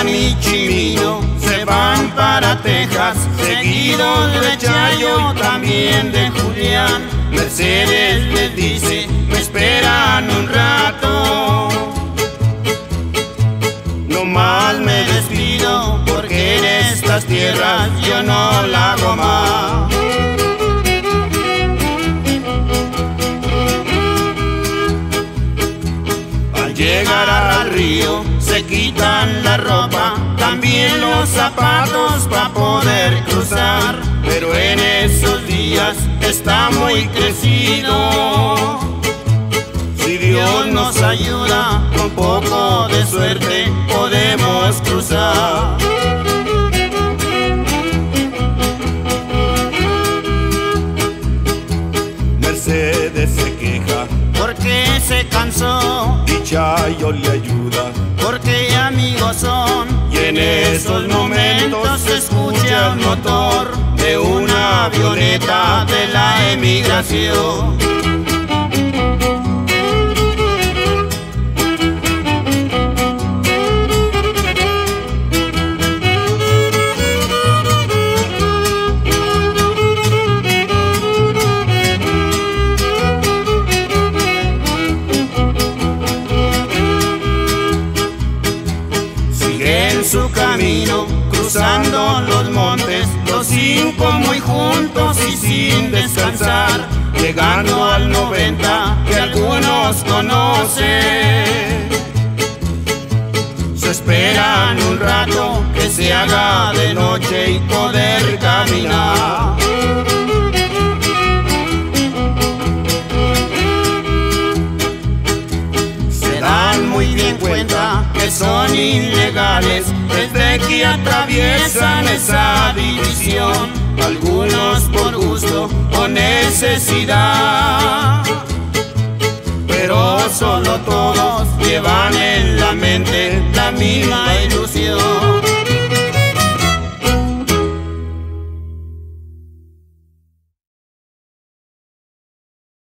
Alan y Chimino se van para Texas, seguidos de Chayo, también de Julián. Mercedes les dice, me esperan un rato. No más me despido, porque en estas tierras yo no la la ropa, también los zapatos para poder cruzar. Pero en esos días está muy crecido. Si Dios nos ayuda, con poco Se cansó, y Chayo le ayuda. porque amigos son. Y en esos momentos se escucha un motor de una avioneta de la emigración. Cruzando los montes, los cinco muy juntos y sin descansar, llegando al 90 que algunos conocen. Se esperan un rato que se haga de noche y poder caminar. se dan muy bien cuenta que son ilegales que atraviesan esa división, algunos por gusto o necesidad. Pero solo todos llevan en la mente la misma ilusión.